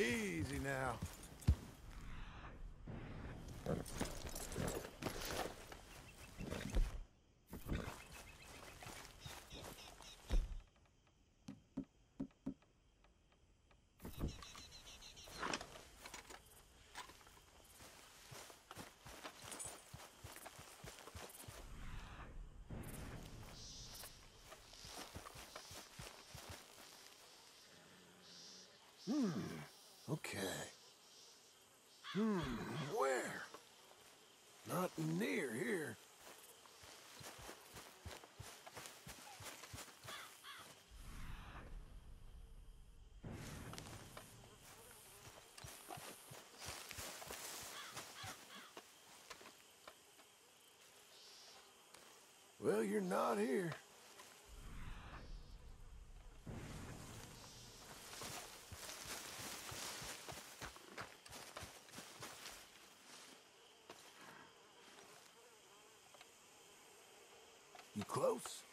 Easy now. Hmm. Okay. Hmm, where? Not near here. Well, you're not here. You close?